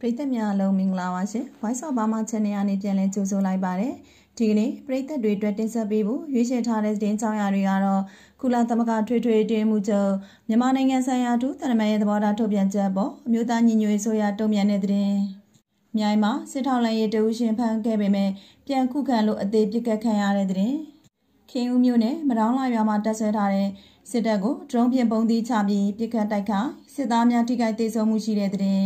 ပရိသတ်များအလုံးမင်္ဂလာပါရှင် Voice of Burma Channel ကနေပြန်လည်ကြိုဆိုလိုက်ပါတယ်ဒီကနေ့ပရိသတ်တွေအတွက်တင်ဆက်ပေးဖို့ရွေးချယ်ထားတဲ့သတင်းကြောင်းရာတွေကတော့ကုလသမဂ္ဂထွေထွေတွင်မှုချုပ်မြန်မာနိုင်ငံဆိုင်ရာသူတနမရဲ့သဘောထားထုတ်ပြန်ချက်ပေါ်အမျိုးသားညီညွတ်ရေးဆိုရတုံ့ပြန်တဲ့သတင်းမြိုင်မှာစစ်ထောက်လိုင်းရေးတဦးရှင်ဖမ်းခဲ့ပေမဲ့ပြန်ခုခံလို့အသေးပြစ်ကတ်ခံရတဲ့သတင်း ခင်ဦးမြို့နယ်မတောင်းလာရွာမှာတက်ဆွဲထားတဲ့စစ်တပ်ကိုဒရုန်းဖြင့်ပုံသီးချပြီးပြစ်ခတ်တိုက်ခါစစ်သားများထိခိုက်ဒေဆုံးမှုရှိတဲ့တဲ့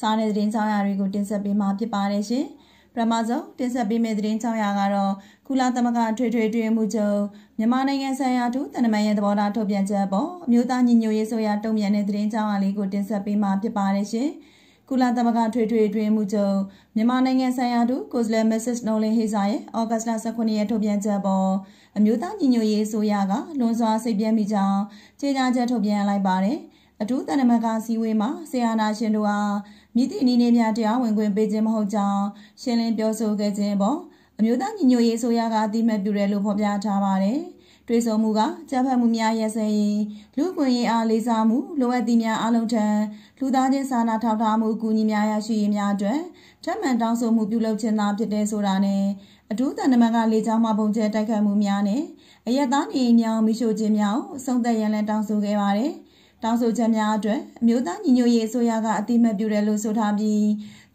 စားတဲ့သတင်းကြောင်းရာတွေကိုတင်ဆက်ပေးမှာဖြစ်ပါတယ်ရှင်။ပထမဆုံးတင်ဆက်ပေးမယ့်သတင်းကြောင်းရာကတော့ကုလသမဂ္ဂထွေထွေတွင်မှုချုပ်မြန်မာနိုင်ငံဆိုင်ရာသူတနမန်ရဲ့သဘောထားထုတ်ပြန်ချက်ပေါ်အမျိုးသားညီညွတ်ရေးဆိုရတုံ့ပြန်တဲ့သတင်းကြောင်းရာလေးကိုတင်ဆက်ပေးမှာဖြစ်ပါတယ်ရှင်။ ကုလသမဂ္ဂထွေထွေတွင်မှုချုပ်မြန်မာနိုင်ငံဆိုင်ရာသူကိုစလမက်ဆစ်နိုလင်ဟေဇာရဲ့ဩဂတ်စ်လ18ရက်ထုတ်ပြန်ချက်ပေါ်အမျိုးသားညီညွတ်ရေးဆိုရကလွန်စွာစိတ်ပြဲမိကြောင်းကြေညာချက်ထုတ်ပြန်လိုက်ပါတယ်။အထူးတနမကစည်းဝေးမှာဆီယာနာရှင်တို့အားမြစ်တီနီနေများတရားဝင်ခွင့်ပေးခြင်းမဟုတ်ကြောင်းရှင်းလင်းပြောဆိုခဲ့ခြင်းပေါ်အမျိုးသားညီညွတ်ရေးဆိုရကအတိမတ်ပြုတယ်လို့ဖော်ပြထားပါတယ်။ တွေးဆုံမှုကကြားဖတ်မှုများရက်စဲရင်လူ့ခွင့်ရေးအားလေးစားမှုလိုအပ်သည့်များအလုံးထံလူသားချင်းစာနာထောက်ထားမှုအကူအညီများရရှိရေးများအတွက်ထပ်မံတောင်းဆိုမှုပြုလုပ်ခြင်းသာဖြစ်တဲ့ဆိုတာနဲ့အထူးတန်တမန်ကလေကြောင်းမှပုံကျဲတိုက်ခတ်မှုများနဲ့အယက်သားနေမြောင်မိရှို့ခြင်းများကိုအဆုံးသက်ရန်လည်းတောင်းဆိုခဲ့ပါတယ်။တောင်းဆိုချက်များအတွက်အမျိုးသားညီညွတ်ရေးအစိုးရကအတိမတ်ပြုတယ်လို့ဆိုထားပြီး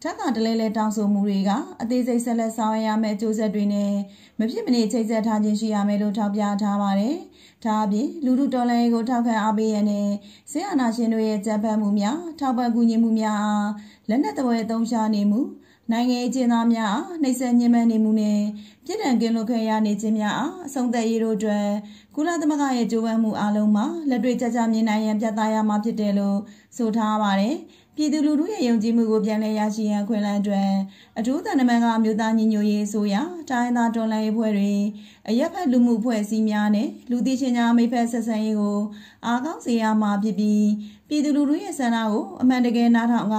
ထက်ကတလဲလဲတောင်းဆိုမှုတွေကအသေးစိတ်ဆက်လက်ဆောင်ရွက်ရမယ့်အကျိုးဆက်တွေနဲ့မဖြစ်မနေချိတ်ဆက်ထားခြင်းရှိရမယ်လို့ထောက်ပြထားပါတယ်။ဒါအပြင်လူလူတော်လှန်ရေးကိုထောက်ခံအားပေးရတဲ့ဆေးအာဏာရှင်တို့ရဲ့ကြံဖက်မှုများထောက်ပံ့ကူညီမှုများအားလက်နက်တော်ရဲ့သုံးရှားနေမှု နိုင်ငံရေးကျင်းသားများနှိမ့်ဆက်ညှဉ်းပန်းနေမှုနဲ့ပြည်ထန်ကင်းလွတ်ခဲ့ရနေခြင်းများအားအဆုံးသက်ရေးတို့အတွက်ကုလသမဂ္ဂရဲ့ကြိုးပမ်းမှုအလုံးမှာလက်တွေ့ကြကြမြင်နိုင်ရန်ပြသရမှာဖြစ်တယ်လို့ဆိုထားပါတယ်။ပြည်သူလူထုရဲ့ယုံကြည်မှုကိုပြန်လည်ရရှိရန်ခွင့်လန်းအတွက်အထူးတန်တမန်ကမြို့သားညီညွတ်ရေးဆိုရာတိုင်းသားတော်လှန်ရေးဖွဲ့တွေအရက်ဖက်လူမှုဖွဲ့စည်းများနဲ့လူသိရှင်များမိဖက်ဆက်ဆံရေးကိုအားကောင်းစေရမှာဖြစ်ပြီး ပြည်သူလူထုရဲ့ဆန္ဒကိုအမှန်တကယ်နားထောင်က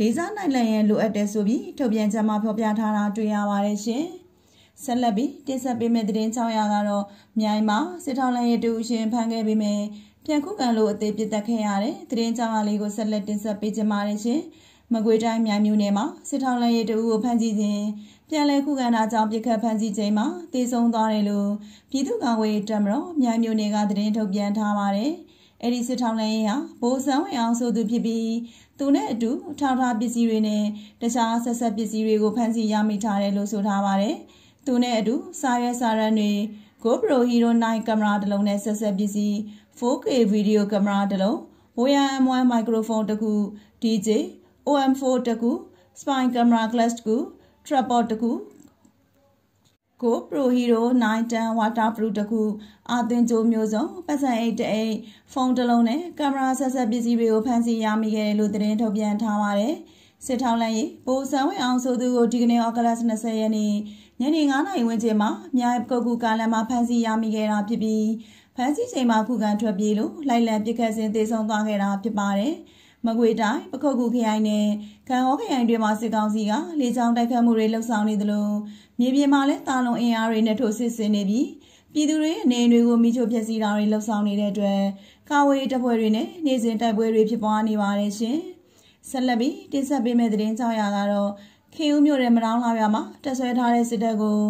လေးစားနိုင်လျက်လိုအပ်တယ်ဆိုပြီးထုတ်ပြန်ချက်မှာဖော်ပြထားတာတွေ့ရပါတယ်ရှင်။ဆက်လက်ပြီးတင်ဆက်ပေးမယ့်သတင်းချောင်းရာကတော့မြိုင်မှာစစ်ထောက်လိုင်းရဲ့တူရှင်ဖမ်းခဲ့ပြီးမြပြန်ခုခံလို့အသေးပြစ်တက်ခဲ့ရတဲ့သတင်းချောင်းရာလေးကိုဆက်လက်တင်ဆက်ပေးကြပါရရှင်။မကွေတိုင်းမြိုင်မြို့နယ်မှာစစ်ထောက်လိုင်းရဲ့တူကိုဖမ်းဆီးခြင်းပြန်လည်ခုခံတာကြောင့်ပြစ်ခတ်ဖမ်းဆီးခြင်းမှာတေဆုံးသွားတယ်လို့ပြည်သူ့ကောင်ဝေးတပ်မတော်မြိုင်မြို့နယ်ကသတင်းထုတ်ပြန်ထားပါတယ်။ အဲ့ဒီစစ်ထောက်လိုင်းရဲ့ဟာဘိုးဆန်းဝင်အောင်ဆိုသူဖြစ်ပြီးသူနဲ့အတူထောက်ထားပစ္စည်းတွေနဲ့တခြားဆက်ဆက်ပစ္စည်းတွေကိုဖမ်းဆီးရမိထားတယ်လို့ဆိုထားပါတယ်။သူနဲ့အတူစာရွက်စာတမ်းတွေ GoPro Hero 9ကင်မရာတစ်လုံးနဲ့ဆက်ဆက်ပစ္စည်း 4K ဗီဒီယိုကင်မရာတစ်လုံး Boya M1 မိုက်ခရိုဖုန်းတစ်ခု DJ OM4 တစ်ခု Spine Camera Glass တစ်ခု Tripod တစ်ခု GoPro Hero 910 waterproof တခုအာသင်ကြိုမျိုးစုံပတ်စံအိတ်တအိတ်ဖုန်းတစ်လုံးနဲ့ကင်မရာဆက်ဆက်ပစ္စည်းတွေကိုဖမ်းဆီးရမိခဲ့တယ်လို့သတင်းထုတ်ပြန်ထားပါတယ်။စစ်ထောင်းလန်းရေးပိုဆန်ဝင်းအောင်ဆိုသူကိုဒီကနေ့ဩဂတ်စ်20ရက်နေ့ညနေ9နာရီဝန်းကျင်မှာမြိုင်ကုတ်ကူကားလမ်းမှာဖမ်းဆီးရမိခဲ့တာဖြစ်ပြီးဖမ်းဆီးချိန်မှာခုခံထွက်ပြေးလို့လိုက်လံပစ်ခတ်စဉ်သေဆုံးသွားခဲ့တာဖြစ်ပါတယ်။ မကွေတိုင်းပခုတ်ကူခရိုင်နဲ့ခံဟောခရိုင်တွေမှာစစ်ကောင်စီကလေကြောင်းတိုက်ခတ်မှုတွေလှုပ်ဆောင်နေသလိုမြေပြင်မှာလည်းတာလုံအင်အားတွေနဲ့ထိုးစစ်ဆင်နေပြီးပြည်သူတွေအနေတွေကိုမိချိုဖျက်ဆီးတာတွေလှုပ်ဆောင်နေတဲ့အတွက်ကာဝေးတပ်ဖွဲ့တွေနဲ့နေစဉ်တိုက်ပွဲတွေဖြစ်ပွားနေပါတယ်ရှင်။ဆက်လက်ပြီးတင်ဆက်ပေးမယ့်သတင်းကြောင်းရာကတော့ခင်ဦးမြို့နယ်မတောင်းလာရွာမှာတက်ဆွဲထားတဲ့စစ်တပ်ကို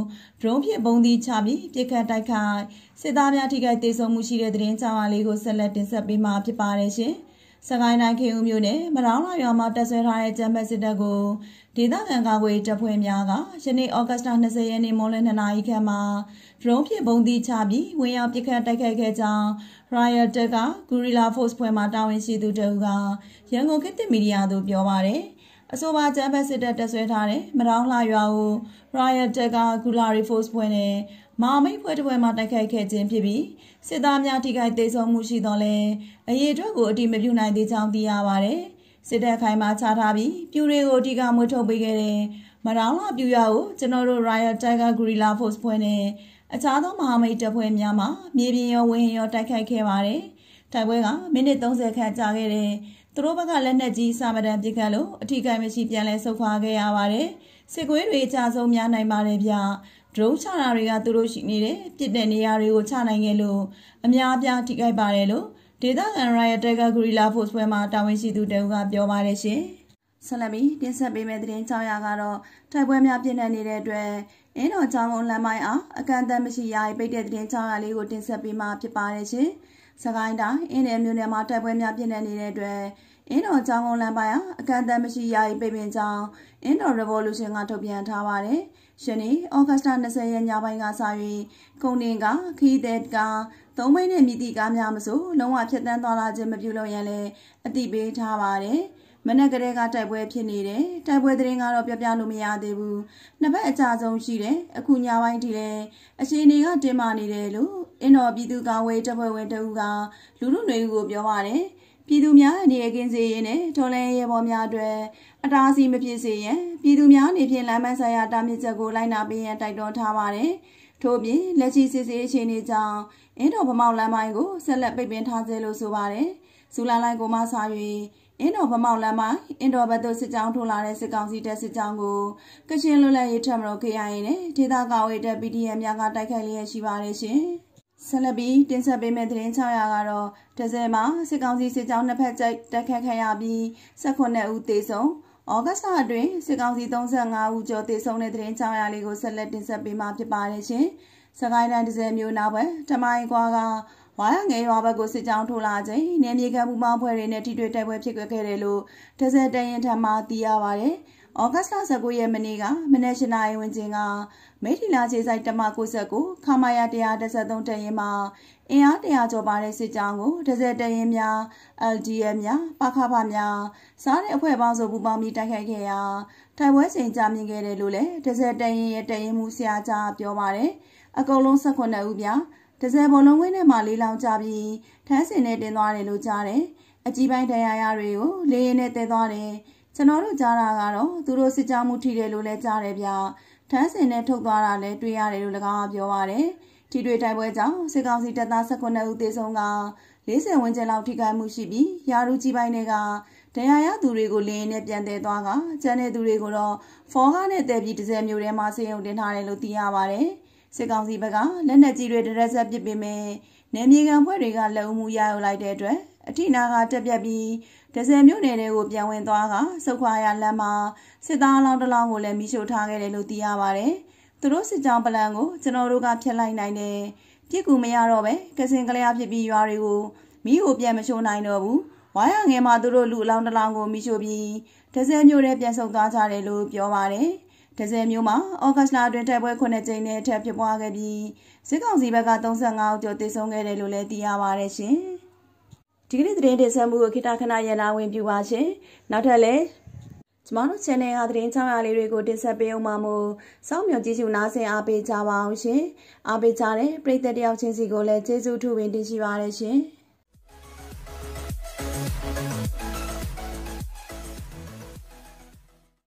ဒရုန်းဖြင့်ပုံသီးချပြီးပြစ်ခတ်တိုက်ခိုက်စစ်သားများထိခိုက်ဒေဆုံးမှုရှိတဲ့သတင်းကြောင်းအလေးကိုဆက်လက်တင်ဆက်ပေးမှာဖြစ်ပါတယ်ရှင်။ စကိုင်းတိုင်းခင်ဦးမြို့နယ်မတောင်းလာရွာမှာတက်ဆွဲထားတဲ့ကျမ်းပတ်စစ်တပ်ကိုဒေသခံကာကွယ်တပ်ဖွဲ့များကယနေ့ဩဂတ်စ်လ20ရက်နေ့မွန်းလွဲ2နာရီခန့်မှာဒရုန်းဖြင့်ပုံသီးချပြီးဝင်ရောက်ပစ်ခတ်တိုက်ခိုက်ခဲ့ကြောင်း Royal တပ်က Guerrilla Force ဖွဲ့မှတာဝန်ရှိသူတို့ကရန်ကုန်ခေတ်သစ်မီဒီယာသို့ပြောပါရယ်။ အဆိုပါကျမ်းဖက်စစ်တပ်တက်ဆွဲထားတဲ့မတောင်းလှရွာကို Royal Tega Gulari Force ဖွဲ့နဲ့မာမိတ်ဖွဲ့တစ်ဖွဲ့မှတိုက်ခိုက်ခဲ့ခြင်းဖြစ်ပြီးစစ်သားများထိခိုက်ဒေဆုံးမှုရှိတော့လဲအရေးအတွက်ကိုအတိမပြုနိုင်သေးကြောင်းသိရပါတယ်။စစ်တပ်ခိုင်မာချထားပြီးပြူတွေကိုအဓိကမွေးထုတ်ပေးခဲ့တဲ့မတောင်းလှပြူရွာကိုကျွန်တော်တို့ Royal Tiger Guerrilla Force ဖွဲ့နဲ့အခြားသောမဟာမိတ်တပ်ဖွဲ့များမှမြေပြင်ရောဝင်းရောတိုက်ခိုက်ခဲ့ပါတယ်။တိုက်ပွဲကမိနစ်30ခန့်ကြာခဲ့တဲ့ သူတို့ဘက်ကလက်နက်ကြီးစာမတန်ပစ်ခတ်လို့အထီးကိုင်းမရှိပြန်လဲဆုတ်ခွာခဲ့ရပါတယ်စစ်ကွေးတွေအကြဆုံးများနိုင်ပါတယ်ဗျဒရုန်းချတာတွေကသူတို့ရှိနေတယ်ပြစ်တဲ့နေရာတွေကိုချနိုင်ခဲ့လို့အများအပြားထိခိုက်ပါတယ်လို့ဒေသခံ Riot Tiger Guerrilla Force ဘွဲမှာတာဝန်ရှိသူတအုပ်ကပြောပါတယ်ရှင်ဆက်လက်ပြီးတင်ဆက်ပေးမယ့်သတင်းကြောင်းရာကတော့တိုက်ပွဲများပြင်းထန်နေတဲ့အတွက်အင်းတော်ကျောင်းကုန်းလမ်းမိုင်းအားအကန့်အသတ်မရှိရာပိတ်တဲ့သတင်းကြောင်းရာလေးကိုတင်ဆက်ပေးမှာဖြစ်ပါတယ်ရှင်။ စကိုင်းတိုင်းအင်းနယ်မြို့နယ်မှာတိုက်ပွဲများပြင်းထန်နေတဲ့အတွက်အင်းတော်ကျောင်းကုန်းလမ်းပိုင်းအားအကန့်အသတ်မရှိရာပိတ်ပင်ကြောင်းအင်းတော် Revolution ကထုတ်ပြန်ထားပါတယ်။ယနေ့ဩဂတ်စ်လ20ရက်ညပိုင်းကစ၍ကုန်တင်ကခီးတဲ့ကသုံးမိနစ်မြည်တီကားများမစို့လုံးဝဖြတ်တန်းသွားလာခြင်းမပြုလုပ်ရန်လည်းအတိပေးထားပါတယ်။ မနက်ကလေးကတိုက်ပွဲဖြစ်နေတယ်တိုက်ပွဲသတင်းကတော့ပြပြလို့မရသေးဘူးနှစ်ဘက်အကြဆုံးရှိတယ်အခုညပိုင်းထိလည်းအချိန်တွေကတင်းမာနေတယ်လို့အင်းတော်ပြည်သူ့ကာဝေးတပ်ဖွဲ့ဝင်တဦးကလူလူတွေကိုပြောပါတယ်ပြည်သူများအနေအကင်းစေရင်နဲ့ထော်လဲရဲဘော်များအတွက်အတားအဆီးမဖြစ်စေရန်ပြည်သူများအနေဖြင့်လမ်းမဆိုင်ရာတာမြစ်ချက်ကိုလိုက်နာပေးရန်တိုက်တွန်းထားပါတယ်ထို့ပြင်လက်ရှိစစ်ဆေးအခြေအနေကြောင့်အင်းတော်ဗမောက်လမ်းပိုင်းကိုဆက်လက်ပိတ်ပင်ထားစေလို့ဆိုပါတယ်။ဇူလိုင်လကိုမှစ၍ အင်းတော်ဗမောက်လမ်းမှာအင်းတော်ဘက်သို့စစ်ကြောင်းထိုးလာတဲ့စစ်ကောင်စီတပ်စစ်ကြောင်းကိုကချင်လွတ်လပ်ရေးထက်မတော် KIA နဲ့ဒေသကာဝေးတပ် PDF များကတိုက်ခိုက်လျက်ရှိပါတယ်ရှင်။ဆက်လက်ပြီးတင်ဆက်ပေးမယ့်သတင်း600ကတော့ဒဇယ်မှာစစ်ကောင်စီစစ်ကြောင်းနှစ်ဖက်ကြိုက်တိုက်ခတ်ခဲ့ရပြီး18ဦးသေဆုံးဩဂတ်စ်လအတွင်းစစ်ကောင်စီ35ဦးကျော်သေဆုံးတဲ့သတင်း600လေးကိုဆက်လက်တင်ဆက်ပေးမှာဖြစ်ပါတယ်ရှင်။စကိုင်းတိုင်းဒဇယ်မြို့နောက်ဘက်တမိုင်းကွာက ဝါရငယ်ရွာဘက်ကိုစစ်ကြောင်းထိုးလာချိန်နေမြေကမှုမောင်းဖွဲ့တွေနဲ့ထိတွေ့တိုက်ပွဲဖြစ်ခဲ့တယ်လို့ဒဇယ်တရင်ထံမှသိရပါတယ်။ဩဂတ်စ်လ19ရက်နေ့ကမနက်၈နာရီဝန်းကျင်ကမိထီလာခြေဆိုင်တမ69ခမာယာ133တရင်မှာအင်အား100ကျော်ပါတဲ့စစ်ကြောင်းကိုဒဇယ်တရင်များ LDM များပခဖများစားတဲ့အဖွဲ့ပေါင်းစုပူးပေါင်းပြီးတိုက်ခိုက်ခဲ့ရာထိုင်ပွဲချိန်ကြာမြင့်ခဲ့တယ်လို့လည်းဒဇယ်တရင်ရဲ့တရင်မှုဆရာကြားပြောပါတယ်။အကုန်လုံး18ဦးပြ ဒဇယ်ဘလုံးဝင်းထဲမှာလေးလောင်ကြပြီးထန်းစင်နဲ့တင်သွားတယ်လို့ကြားတယ်။အကြီးပိုင်းဒဏ်ရာရတွေကိုလေရင်နဲ့တဲသွားတယ်။ကျွန်တော်တို့ကြားတာကတော့သူတို့စစ်ကြောမှုထိတယ်လို့လည်းကြားတယ်ဗျ။ထန်းစင်နဲ့ထုတ်သွားတာလည်းတွေ့ရတယ်လို့၎င်းကပြောပါတယ်။ထိတွေ့တိုက်ပွဲကြောင့်စစ်ကောင်စီတပ်သား19ဦးသေဆုံးက40ဝန်းကျင်လောက်ထိခိုက်မှုရှိပြီးယာရုကြီးပိုင်းတွေကဒဏ်ရာရသူတွေကိုလင်းနဲ့ပြန်တဲသွားကကျန်တဲ့သူတွေကိုတော့ဖောကားနဲ့တဲပြီးတစ်စက်မျိုးထဲမှာဆေးရုံတင်ထားတယ်လို့သိရပါတယ်။ စစ်ကောင်စီဘက်ကလက်နက်ကြီးတွေတရက်ဆက်ပစ်ပေမဲ့နယ်မြေခံဖွဲ့တွေကလက်ဦးမှုရယူလိုက်တဲ့အတွက်အထိနာကတက်ပြက်ပြီးဒဇယ်မြို့နယ်တွေကိုပြန်ဝင်သွားကစုခွာရလမ်းမှာစစ်သားအလောင်းတစ်လောင်းကိုလည်းမိရှို့ထားခဲ့တယ်လို့သိရပါတယ်။သူတို့စစ်ကြောင်းပလန်ကိုကျွန်တော်တို့ကဖျက်လိုက်နိုင်တယ်။ပြစ်ကူမရတော့ပဲကစင်ကလျားဖြစ်ပြီးရွာတွေကိုမိကိုပြန်မရှို့နိုင်တော့ဘူး။ဝါရငယ်မှာသူတို့လူအလောင်းတစ်လောင်းကိုမိရှို့ပြီးဒဇယ်မြို့ထဲပြန်ဆုတ်သွားကြတယ်လို့ပြောပါတယ်။ ဒဇယ်မျိုးမှာဩဂတ်လအတွင်းတိုက်ပွဲ9ကြိမ်နဲ့ထပ်ဖြစ်ပွားခဲ့ပြီးစစ်ကောင်စီဘက်က35ဦးကျော်သေဆုံးခဲ့တယ်လို့လည်းသိရပါတယ်ရှင်။ဒီကနေ့သတင်းတင်ဆက်မှုကိုခိတခဏရနာဝင်ပြပါရှင်။နောက်ထပ်လည်းကျမတို့ channel ဟာသတင်းချောင်းရလေးတွေကိုတင်ဆက်ပေးအောင်ပါမို့စောင့်မျှော်ကြည့်ရှုနားဆင်အားပေးကြပါအောင်ရှင်။အားပေးကြတဲ့ပရိသတ်တယောက်ချင်းစီကိုလည်းကျေးဇူးထူပင်တင်ရှိပါရရှင်။